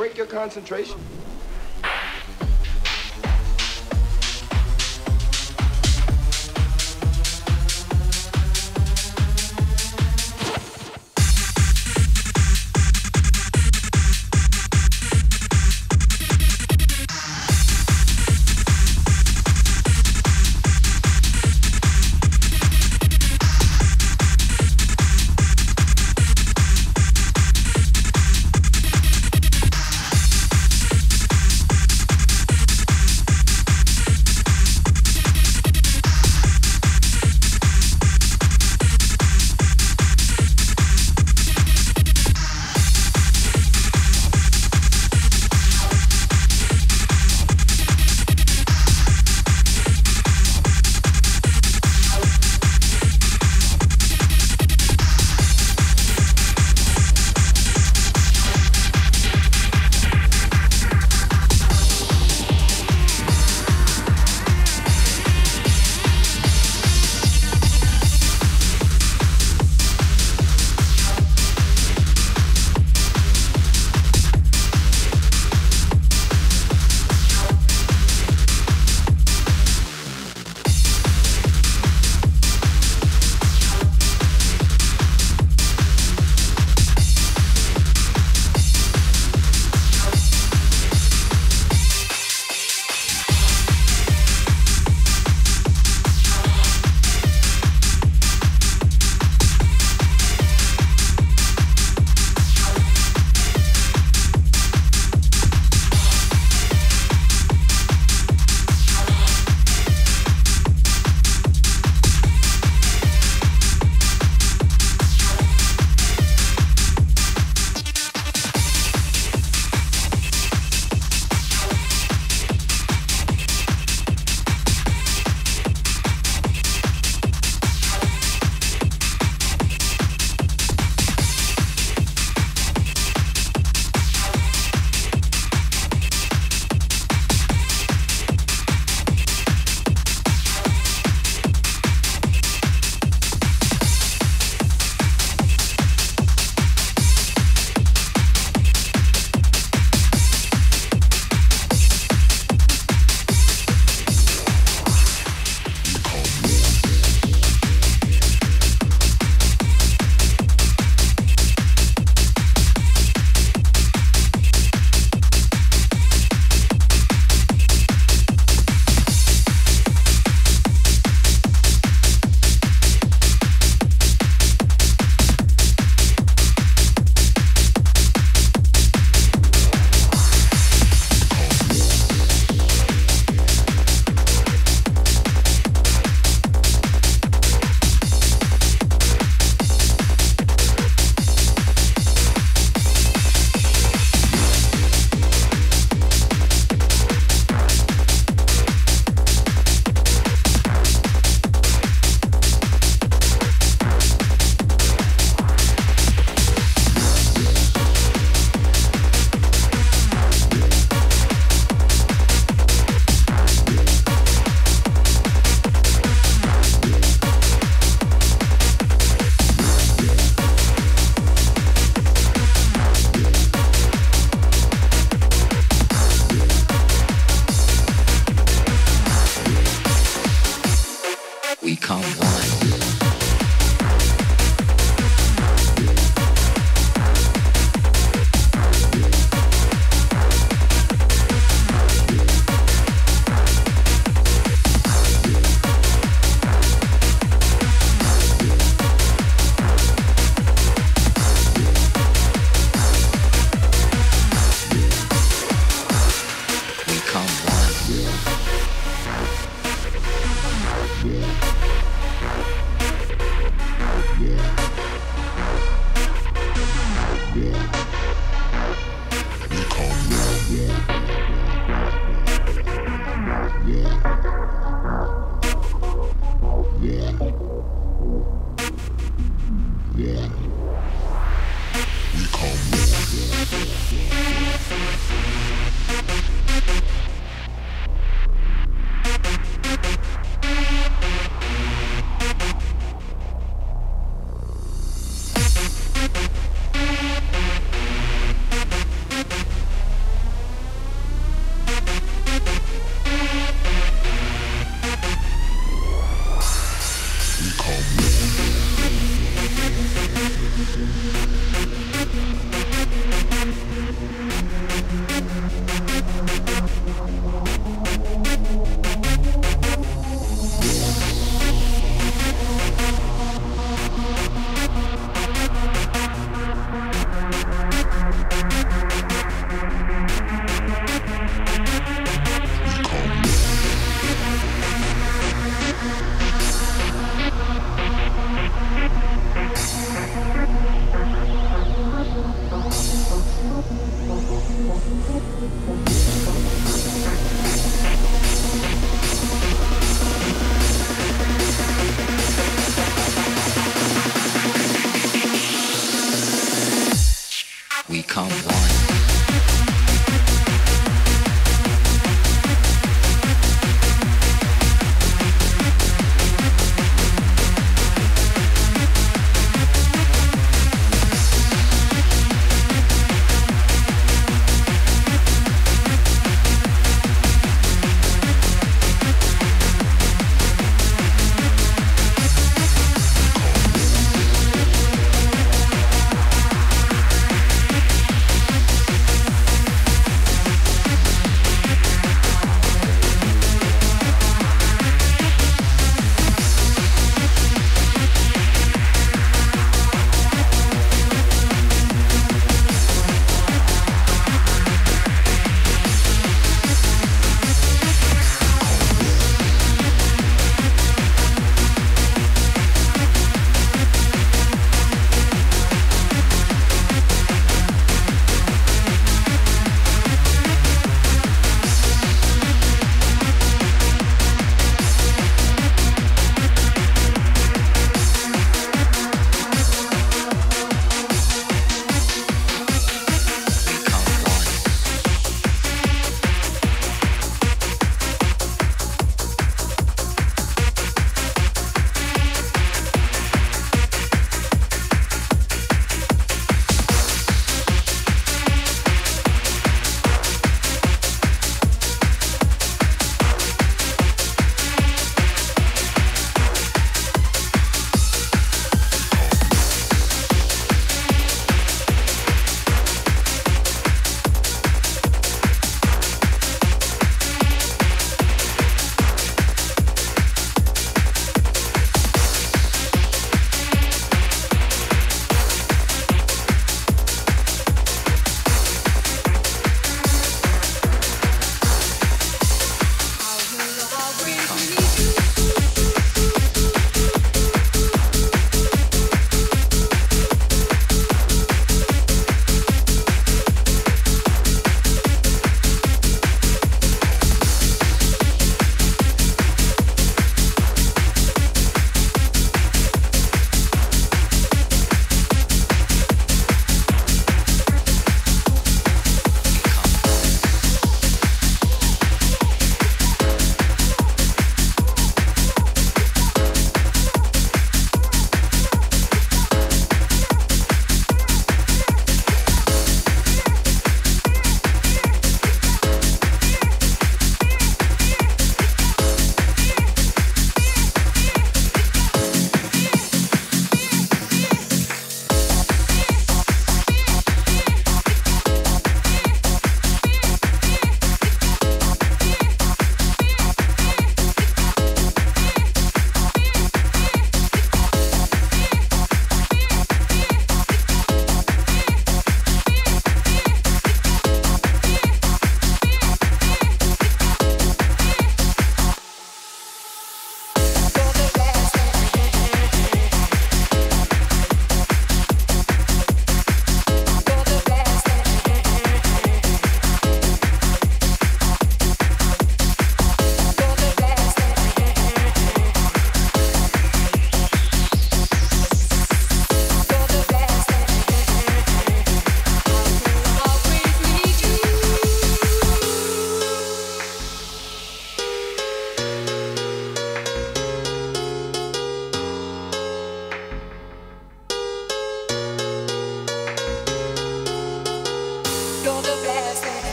break your concentration?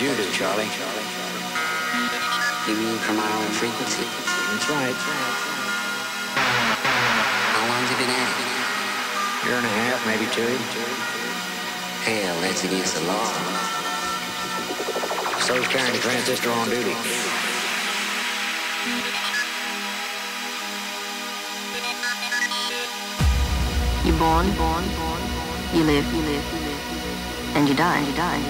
As you do, Charlie. You mean from our own frequency? That's right. How long's he been at it? Year and a half, maybe two. Hell, that's against the law. So's carrying a transistor on duty. You're born, born, born, you live, you live, you live, you die, and you die, and you die, and you die.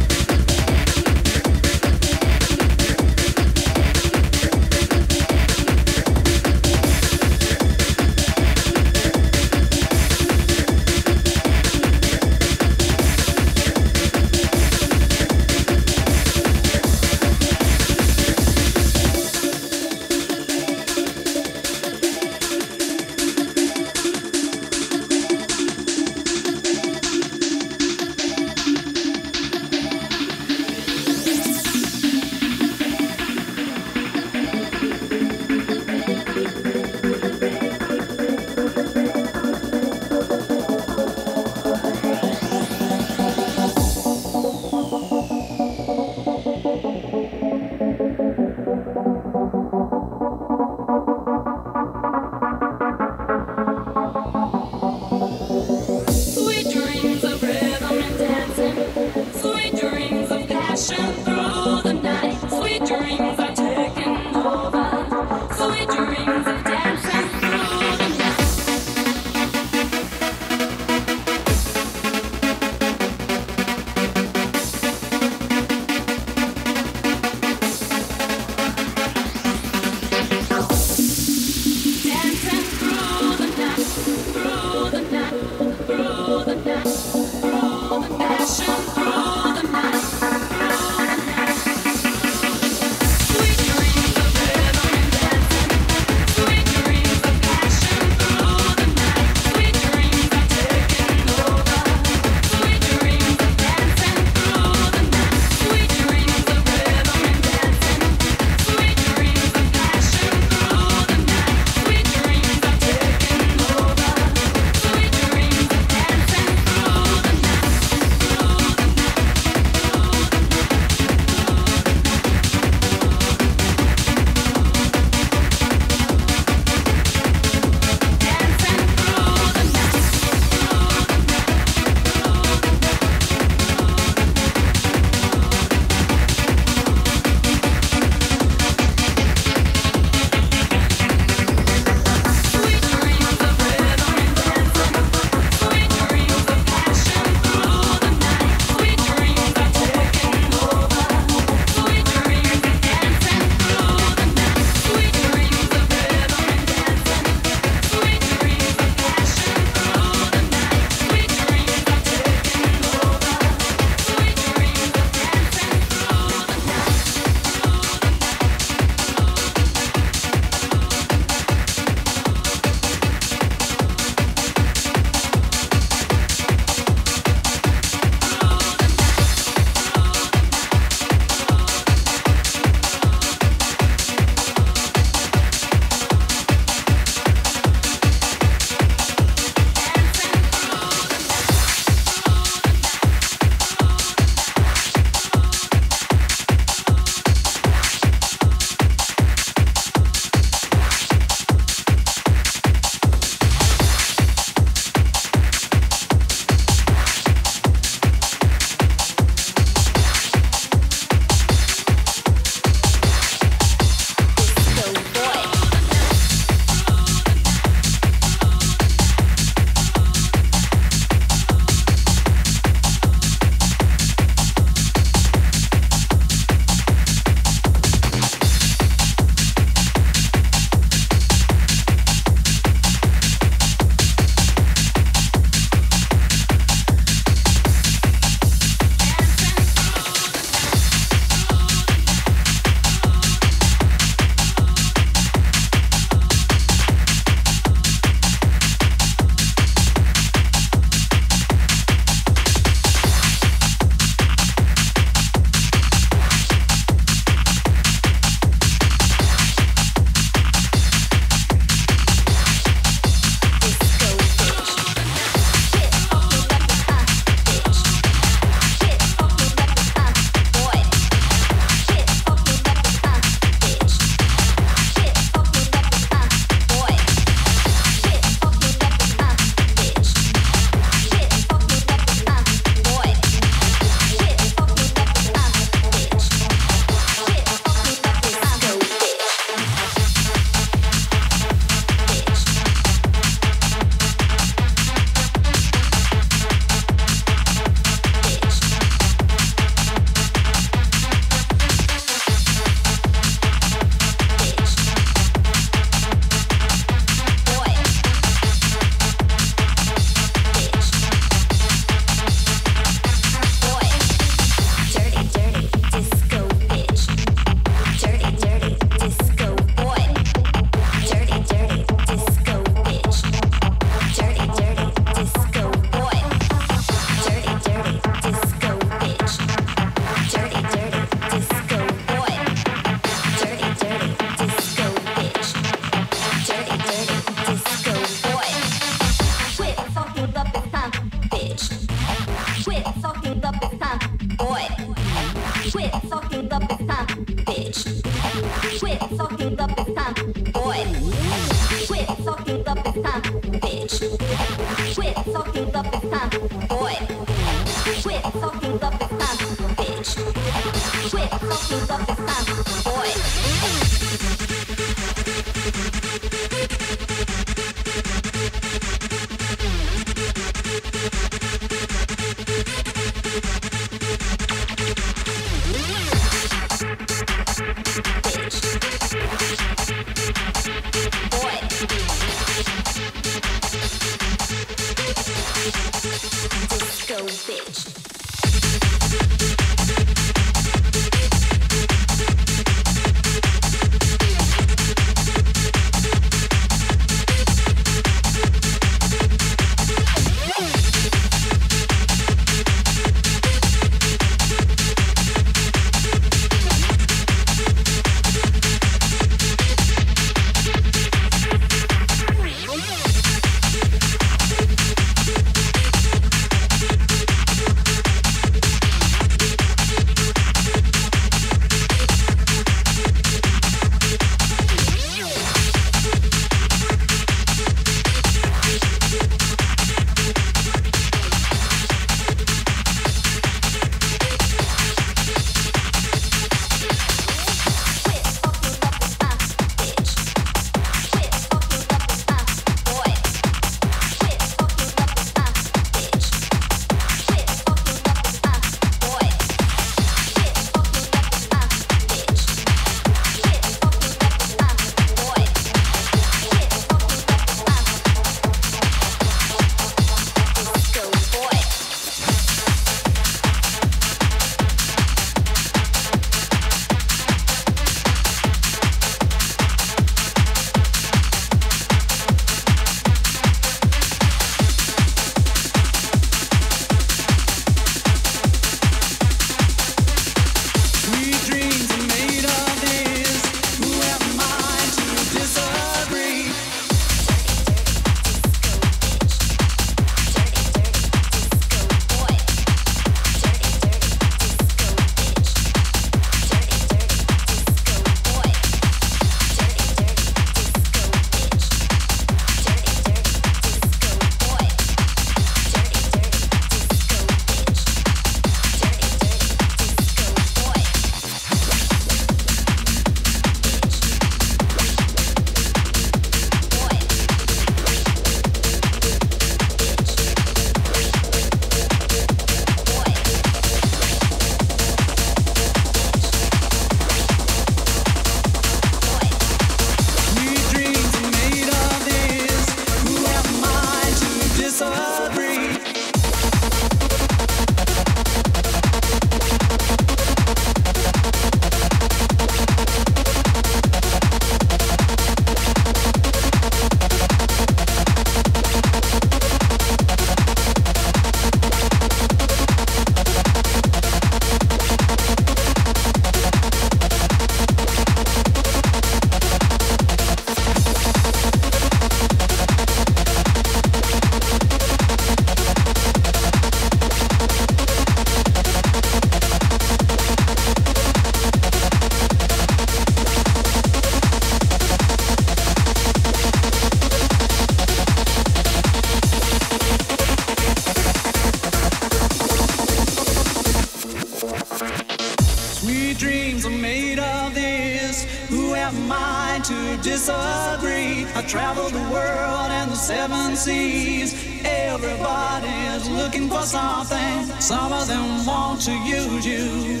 Who am I to disagree? I travel the world and the seven seas. Everybody's looking for something. Some of them want to use you.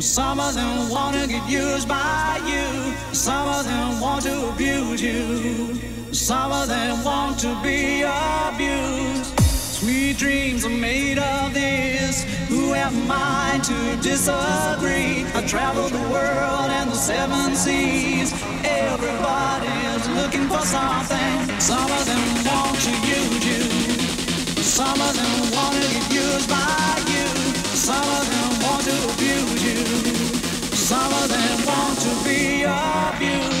Some of them want to get used by you. Some of them want to abuse you. Some of them want to be abused. Dreams are made of this. Who am I to disagree? I travel the world and the seven seas. Everybody's looking for something. Some of them want to use you. Some of them want to get used by you. Some of them want to abuse you. Some of them want to be abused.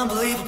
Unbelievable.